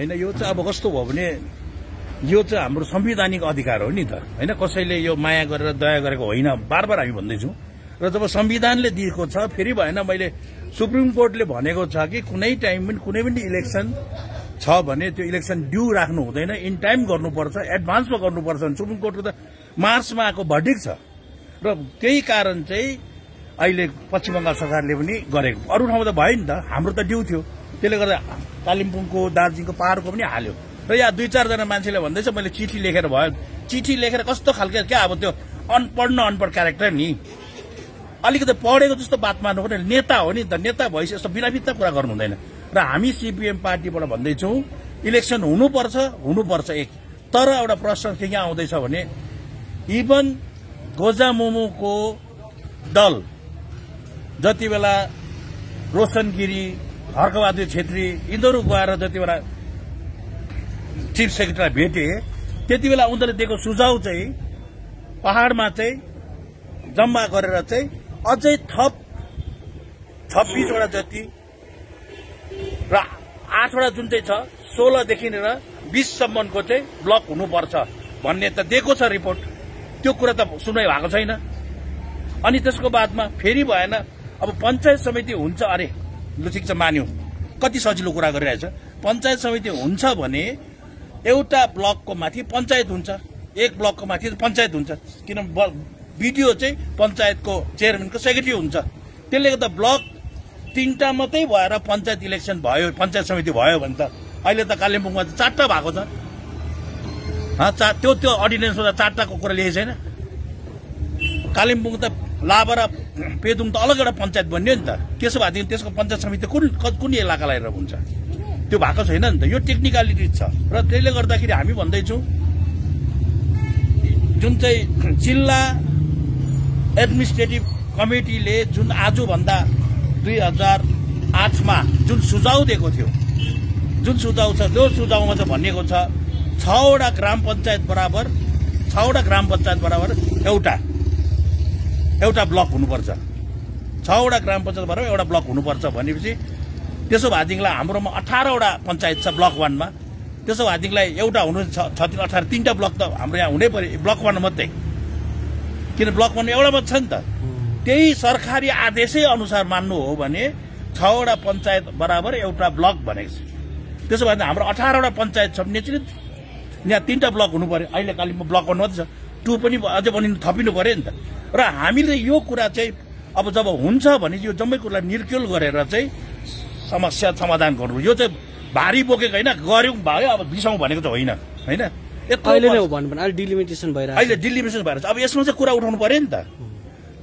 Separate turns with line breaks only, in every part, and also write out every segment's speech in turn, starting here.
होइन यो चाहिँ अब कस्तो भयो भने यो चाहिँ हाम्रो संवैधानिक अधिकार हो नि त। होइन कसैले यो माया गरेर दया गरेको होइन बार बार हामी भन्दैछौँ। र जब संविधानले दिएको छ फेरि भएन मैले सुप्रिम कोर्टले भनेको छ कि कुनै टाइम पनि कुनै पनि इलेक्सन छ भने त्यो इलेक्सन ड्यू राख्नु हुँदैन इन टाइम गर्नुपर्छ एडभान्समा गर्नुपर्छ सुप्रिम कोर्टको त मार्चमा आएको भर्डिक छ। र त्यही कारण चाहिँ अहिले पश्चिम बङ्गाल सरकारले पनि गरेको। अरू ठाउँमा त भयो नि त हाम्रो त ड्यू थियो। त्यसले गर्दा कालिम्पोङको दार्जिलिङको पहाडको पनि हाल्यो। र यहाँ दुई चारजना मान्छेले भन्दैछ मैले चिठी लेखेर भयो। चिठी लेखेर कस्तो खालको क्या अब त्यो अनपढ न अनपढ क्यारेक्टर नि? अलिकति पढेको जस्तो बात मार्नु पर्ने नेता हो नि त। नेता भएपछि यस्तो बिना बित्ता कुरा गर्नु हुँदैन। र हामी सिपिएम पार्टीबाट भन्दैछौँ इलेक्सन हुनुपर्छ हुनुपर्छ एक। तर एउटा प्रश्न के यहाँ आउँदैछ भने इभन गोजा मोमोको दल जति बेला रोशन गिरी हर्कबहादुर छेत्री यिनीहरू गएर जति बेला चिफ सेक्रेटरीलाई भेटे त्यति बेला उनीहरूले दिएको सुझाव चाहिँ पहाड़मा चाहिँ जम्मा गरेर चाहिँ अझै थप छब्बिसवटा जति र आठवटा जुन चाहिँ छ सोह्रदेखि लिएर बिससम्मको चाहिँ ब्लक हुनुपर्छ भन्ने त दिएको छ रिपोर्ट। त्यो कुरा त सुनाइ भएको छैन। अनि त्यसको बादमा फेरि भएन अब पञ्चायत समिति हुन्छ अरे। लु ठिक छ मान्यो। कति सजिलो कुरा गरिरहेछ। पञ्चायत समिति हुन्छ भने एउटा ब्लकको माथि पञ्चायत हुन्छ। एक ब्लकको माथि पञ्चायत हुन्छ। किन बिडिओ चाहिँ पञ्चायतको चेयरम्यानको सेक्रेटरी हुन्छ। त्यसले गर्दा ब्लक तिनवटा मात्रै भएर पञ्चायत इलेक्सन भयो पञ्चायत समिति भयो भने त अहिले त कालिम्पोङमा त चारवटा भएको छ। हँ, चा त्यो त्यो अर्डिनेन्समा त चारवटाको कुरा लेखेको छैन। कालिम्पोङ त लाभा र पेदुङ त अलग एउटा पञ्चायत बन्यो नि त। त्यसो भएदेखि त्यसको पञ्चायत समिति कुन कुन इलाकालाई हुन्छ? त्यो भएको छैन नि त। यो टेक्निकलिटी छ। र त्यसले गर्दाखेरि हामी भन्दैछौँ जुन चाहिँ जिल्ला एडमिनिस्ट्रेटिभ कमिटीले जुन आजभन्दा दुई हजार आठमा जुन सुझाउ दिएको थियो जुन सुझाउ छ त्यो सुझाउमा चाहिँ भनिएको छवटा ग्राम पञ्चायत बराबर छवटा ग्राम पञ्चायत बराबर एउटा एउटा ब्लक हुनुपर्छ। छवटा ग्राम पञ्चायत बराबर एउटा ब्लक हुनुपर्छ भनेपछि त्यसो भएदेखिलाई हाम्रोमा अठारवटा पञ्चायत छ ब्लक वानमा। त्यसो भएदेखिलाई एउटा हुनु छ अठार तिनवटा ब्लक त हाम्रो यहाँ हुनै पर्यो ब्लक वान मात्रै। किन ब्लक वान एउटा मात्रै छ नि त। त्यही सरकारी आदेशै अनुसार मान्नु हो भने छवटा पञ्चायत बराबर एउटा ब्लक भनेको छ। त्यसो भए हाम्रो अठारवटा पञ्चायत छ भने चाहिँ यहाँ तिनवटा ब्लक हुनु पर्यो अहिले कालिम्पोङ ब्लक वान मात्रै छ। टू पनि अझै बनिनु थपिनु पर्यो नि त। र हामीले यो कुरा चाहिँ अब जब हुन्छ भने यो जम्मै कुरालाई निर्क्युल गरेर चाहिँ समस्या समाधान गर्नु। यो चाहिँ भारी बोकेको होइन गऱ्यौँ भयो अब बिसाउँ भनेको चाहिँ होइन होइन?
अहिले डिलिमिटेसन भइरहेको
भएर छ। अब यसमा चाहिँ कुरा उठाउनु पर्यो नि त।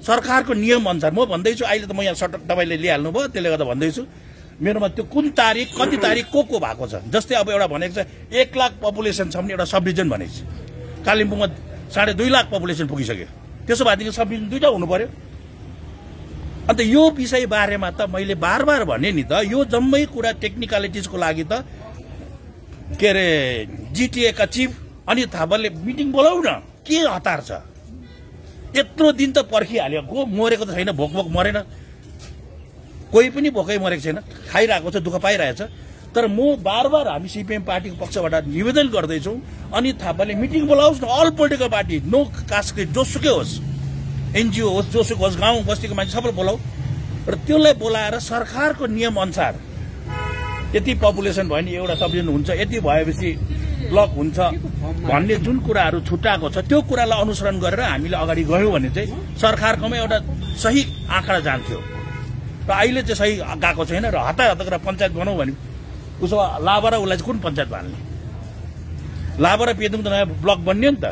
सरकारको नियम अनुसार म भन्दैछु अहिले त म यहाँ सटक तपाईँले लिइहाल्नु भयो त्यसले गर्दा भन्दैछु मेरोमा त्यो कुन तारिक कति तारिक को को भएको छ? जस्तै अब एउटा भनेको छ एक लाख पपुलेसन छ भने एउटा सब डिभिजन भनेको छ। कालिम्पोङमा साढे दुई लाख पपुलेसन पुगिसक्यो। त्यसो भएदेखि सब डिभिजन दुइटा हुनु पर्यो। अन्त यो विषय बारेमा त मैले बार बार भने नि त यो जम्मै कुरा टेक्निकलिटिजको लागि त के अरे जिटिएका चिफ अनि थापाले मिटिङ बोलाउ न के हतार छ? यत्रो दिन त पर्खिहाल्यो। को मरेको त छैन भोक भोक मरेन। कोही पनि भोकै मरेको छैन। खाइरहेको छ दुःख पाइरहेछ। तर म बार बार हामी सिपिएम पार्टीको पक्षबाट निवेदन गर्दैछौँ अनि थापाले मिटिङ बोलाओस् न all political party no caste जोसुकै होस्। एनजिओ होस् जोसुकै होस् गाउँ बस्तीको मान्छे सबै बोलाऊ। र त्यसलाई बोलाएर सरकारको नियम अनुसार यति पपुलेसन भयो भने एउटा सब डिभिजन हुन्छ यति भएपछि ब्लक हुन्छ भन्ने जुन कुराहरू छुट्याएको छ त्यो कुरालाई अनुसरण गरेर हामीले अगाडि गयौँ भने चाहिँ सरकारकोमा एउटा सही आँकडा जान्थ्यो। र अहिले चाहिँ सही गएको छैन र हतार हतार पञ्चायत बनाऊ भने उसो लाभा र उसलाई चाहिँ कुन पञ्चायत हाल्ने लाभा र पेदुङ त नयाँ ब्लक बन्यो नि त।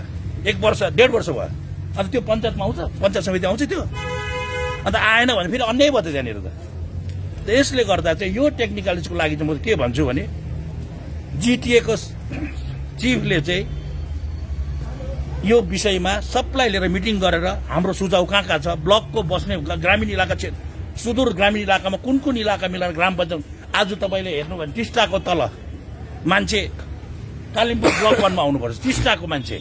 एक वर्ष डेढ वर्ष भयो। अन्त त्यो पञ्चायतमा आउँछ? पञ्चायत समिति आउँछ त्यो। अन्त आएन भने फेरि अन्याय भयो त त्यहाँनिर त। त यसले गर्दा चाहिँ यो टेक्निकलिजको लागि चाहिँ म के भन्छु भने जिटिएको चिफले चाहिँ यो विषयमा सबलाई लिएर मिटिङ गरेर हाम्रो सुझाव कहाँ कहाँ छ ब्लकको बस्ने ग्रामीण इलाका क्षेत्र सुदूर ग्रामीण इलाकामा कुन कुन इलाका मिलाएर ग्राम पञ्चायत आज तपाईँले हेर्नु भने टिस्टाको तल मान्छे कालिम्पोङ ब्लक वानमा आउनुपर्छ टिस्टाको मान्छे।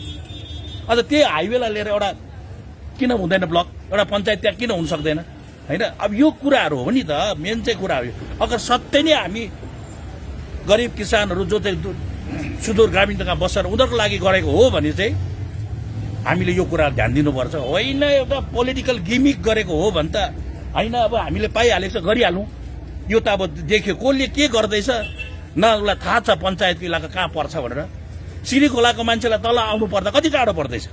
अन्त त्यही हाइवेलाई लिएर एउटा किन हुँदैन ब्लक? एउटा पञ्चायत त्यहाँ किन हुन सक्दैन? होइन? अब यो कुराहरू हो नि त मेन चाहिँ कुराहरू अगर सत्य नै हामी गरिब किसानहरू जो चाहिँ सुदूर ग्रामीणका बसेर उनीहरूको लागि गरेको हो भने चाहिँ हामीले यो कुरा ध्यान दिनुपर्छ। होइन एउटा पोलिटिकल गिमिक गरेको हो भने त होइन अब हामीले पाइहालेको छ गरिहालौँ। यो त अब देख्यो कसले के गर्दैछ? न उसलाई थाहा छ पञ्चायतको इलाका कहाँ पर्छ भनेर। सिरी खोलाको मान्छेलाई तल आउनु पर्दा कति टाढो पर्दैछ?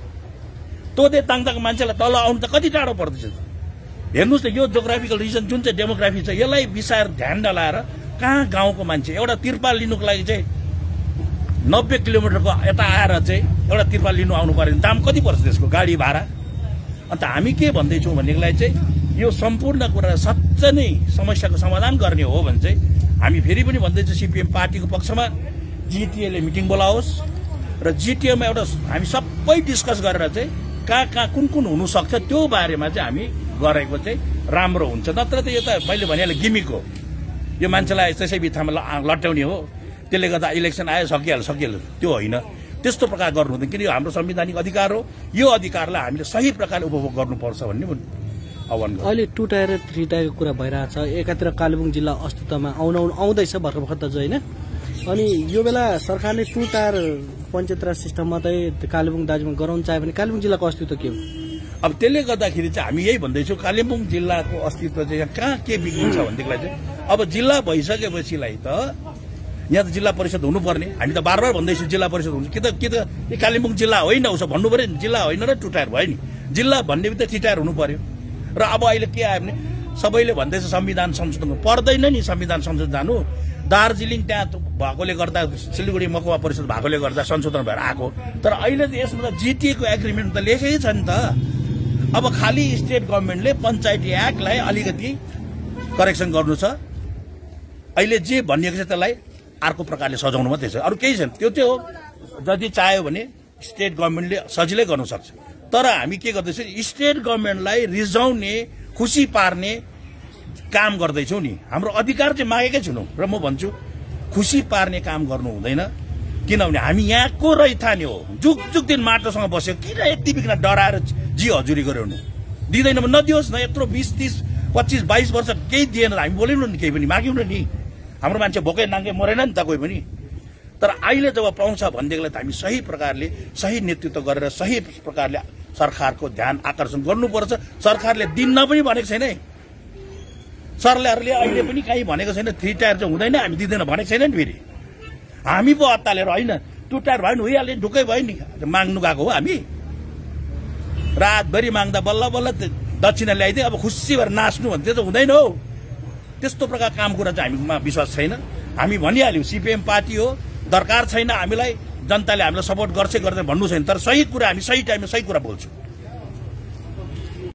तोदे ताङताको मान्छेलाई तल आउनु त कति टाढो पर्दैछ? हेर्नुहोस् न यो जोग्राफिकल रिजन जुन चाहिँ डेमोग्राफी छ यसलाई विषय ध्यान नलाएर कहाँ गाउँको मान्छे एउटा तिरपाल लिनुको लागि चाहिँ नब्बे किलोमिटरको यता आएर चाहिँ एउटा तिरपाल लिनु आउनु पऱ्यो भने दाम कति पर्छ त्यसको? गाडी भाडा? अन्त हामी के भन्दैछौँ भनेदेखिलाई चाहिँ यो सम्पूर्ण कुरा सच्च नै समस्याको समाधान गर्ने हो भने चाहिँ हामी फेरि पनि भन्दैछौँ सिपिएम पार्टीको पक्षमा जिटिएले मिटिङ बोलाओस् र जिटिएमा एउटा हामी सबै डिस्कस गरेर चाहिँ कहाँ कहाँ कुन कुन हुनसक्छ त्यो बारेमा चाहिँ हामी गरेको चाहिँ राम्रो हुन्छ। नत्र त यो त मैले भनिहालेँ गिमिक हो। यो मान्छेलाई त्यसै बित्थामा लट्याउने हो। त्यसले गर्दा इलेक्सन आयो सकिहाल्यो सकिहाल्यो। त्यो होइन। त्यस्तो प्रकार गर्नु हुँदैन किन यो हाम्रो संवैधानिक अधिकार हो। यो अधिकारलाई हामीले सही प्रकारले उपभोग गर्नुपर्छ भन्ने आह्वान
अहिले टु टायर र थ्री टायरको कुरा भइरहेछ। एकातिर कालेबुङ जिल्ला अस्तित्वमा आउन आउँदैछ भर्खर भर्खर दाजु होइन अनि यो बेला सरकारले two tier panchayat raj system मात्रै कालेबुङ दार्जिलिङ गराउन चाह्यो भने कालेबुङ जिल्लाको अस्तित्व के हो?
अब त्यसले गर्दाखेरि चाहिँ हामी यही भन्दैछौँ कालिम्पोङ जिल्लाको अस्तित्व चाहिँ यहाँ कहाँ के बिग्रिन्छ भनेदेखिलाई चाहिँ अब जिल्ला भइसकेपछिलाई त यहाँ त जिल्ला परिषद हुनुपर्ने। हामी त बार बार भन्दैछौँ जिल्ला परिषद हुन्छ कि त कि त यो कालिम्पोङ जिल्ला होइन उसो भन्नु पऱ्यो नि। जिल्ला होइन र टु टायर भयो नि। जिल्ला भन्ने बित्तिकै टायर हुनु पर्यो र अब अहिले के आयो भने सबैले भन्दैछ संविधान संशोधन पर्दैन नि संविधान संशोधन जानु। दार्जिलिङ त्यहाँ भएकोले गर्दा सिलगढी मकुवा परिषद भएकोले गर्दा संशोधन भएर आएको। तर अहिले त यसमा त जिटिएको एग्रिमेन्ट त लेखेकै छ नि त। अब खालि स्टेट गभर्मेन्टले पञ्चायती एक्टलाई अलिकति करेक्सन गर्नु छ। अहिले जे भनिएको छ त्यसलाई अर्को प्रकारले सजाउनु मात्रै छ। अरू केही छैन। त्यो चाहिँ हो। जति चाह्यो भने स्टेट गभर्मेन्टले सजिलै गर्नु सक्छ। तर हामी के गर्दैछौँ स्टेट गभर्मेन्टलाई रिजाउने खुसी पार्ने काम गर्दैछौँ नि। हाम्रो अधिकार चाहिँ मागेकै छैनौँ। र म भन्छु खुसी पार्ने काम गर्नु हुँदैन। किनभने हामी यहाँको रैथाने हो? जुग जुग दिन माटोसँग बस्यो। किन यति बिघ्न डराएर जी हजुरी भने? दिँदैन नदियोस् न। यत्रो बिस तिस पच्चिस बाइस वर्ष केही दिएन हामी बोल्यौँ नि केही पनि माग्यौँ नि हाम्रो मान्छे भोकै नाङ्गे मरेन नि त कोही पनि। तर अहिले जब पाउँछ भनेदेखिलाई त हामी सही प्रकारले सही नेतृत्व गरेर सही प्रकारले सरकारको ध्यान आकर्षण गर्नुपर्छ। सरकारले दिन्न पनि भनेको छैन सरकारले अहिले पनि कहीँ भनेको छैन थ्री टायर चाहिँ हुँदैन हामी दिँदैन भनेको छैन नि फेरि। हामी पो हत्तालेर होइन टु टायर भयो नि भइहाल्यो ढुक्कै भयो नि। माग्नु गएको हो हामी। रातभरि माग्दा बल्ल बल्ल दक्षिणा ल्याइदियो अब खुसी भएर नाच्नु भने त्यो त हुँदैन हौ। त्यस्तो प्रकार काम कुरा चाहिँ हामीमा विश्वास छैन। हामी भनिहाल्यौँ सिपिएम पार्टी हो दरकार छैन हामीलाई। जनताले हामीलाई सपोर्ट गर्छ गर्दैन भन्नु छैन तर सही कुरा हामी सही टाइममा सही कुरा बोल्छौँ।